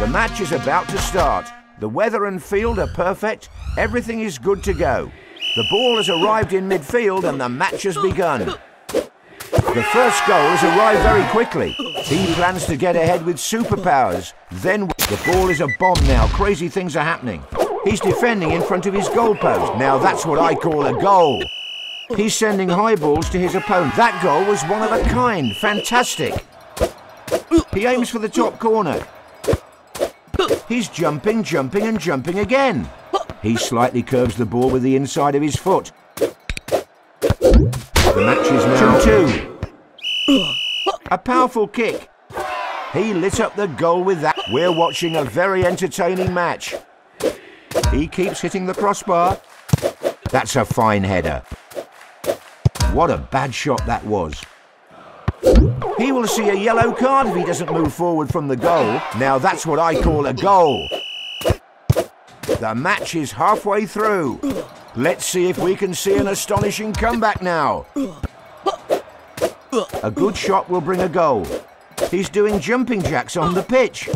The match is about to start. The weather and field are perfect. Everything is good to go. The ball has arrived in midfield and the match has begun. The first goal has arrived very quickly. He plans to get ahead with superpowers. Then the ball is a bomb now. Crazy things are happening. He's defending in front of his goalpost. Now that's what I call a goal. He's sending high balls to his opponent. That goal was one of a kind. Fantastic. He aims for the top corner. He's jumping, jumping and jumping again. He slightly curves the ball with the inside of his foot. The match is now 2-2. A powerful kick. He lit up the goal with that. We're watching a very entertaining match. He keeps hitting the crossbar. That's a fine header. What a bad shot that was. He will see a yellow card if he doesn't move forward from the goal. Now that's what I call a goal. The match is halfway through. Let's see if we can see an astonishing comeback now. A good shot will bring a goal. He's doing jumping jacks on the pitch.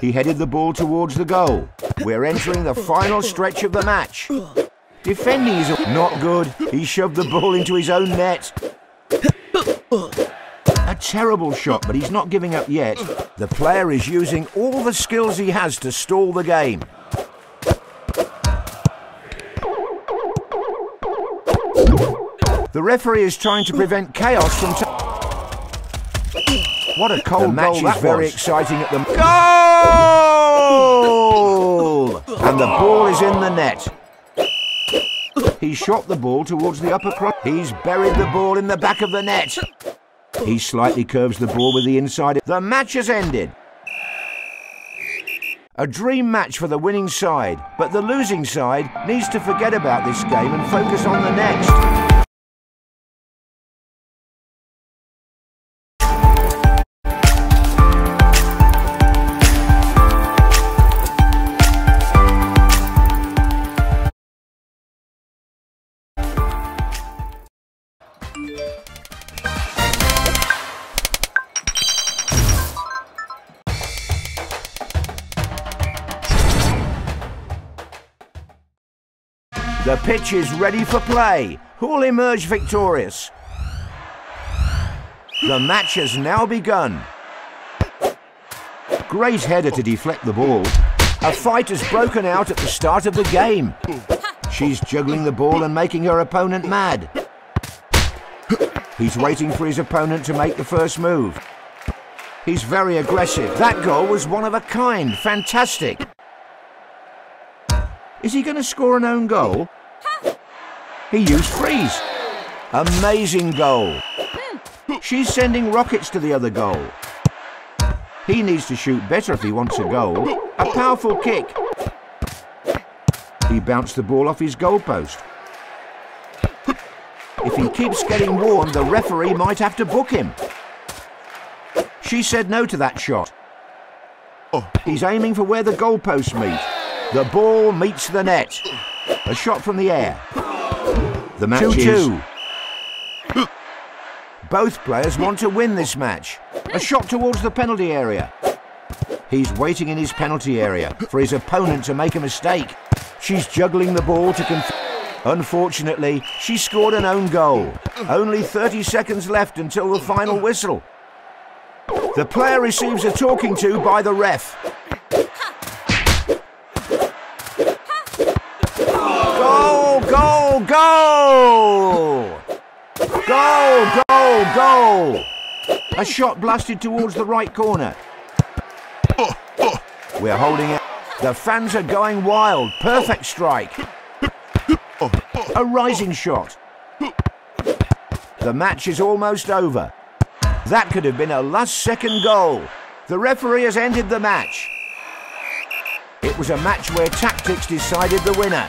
He headed the ball towards the goal. We're entering the final stretch of the match. Defending is not good. He shoved the ball into his own net. A terrible shot, but he's not giving up yet. The player is using all the skills he has to stall the game. The referee is trying to prevent chaos from... What a cold the match is very was. exciting at the... Goal! And the ball is in the net. He shot the ball towards the upper cross. He's buried the ball in the back of the net. He slightly curves the ball with the inside. The match has ended. A dream match for the winning side, but the losing side needs to forget about this game and focus on the next. The pitch is ready for play. Who'll emerge victorious? The match has now begun. Great header to deflect the ball. A fight has broken out at the start of the game. She's juggling the ball and making her opponent mad. He's waiting for his opponent to make the first move. He's very aggressive. That goal was one of a kind. Fantastic. Is he going to score an own goal? He used freeze. Amazing goal. She's sending rockets to the other goal. He needs to shoot better if he wants a goal. A powerful kick. He bounced the ball off his goalpost. If he keeps getting warm, the referee might have to book him. She said no to that shot. He's aiming for where the goalposts meet. The ball meets the net. A shot from the air. The match 2 -2. is... Both players want to win this match. A shot towards the penalty area. He's waiting in his penalty area for his opponent to make a mistake. She's juggling the ball to conf Unfortunately, she scored an own goal. Only 30 seconds left until the final whistle. The player receives a talking to by the ref. Goal! Goal! Goal! Goal! goal, goal! A shot blasted towards the right corner. We're holding it. The fans are going wild. Perfect strike. A rising shot. The match is almost over. That could have been a last second goal. The referee has ended the match. It was a match where tactics decided the winner.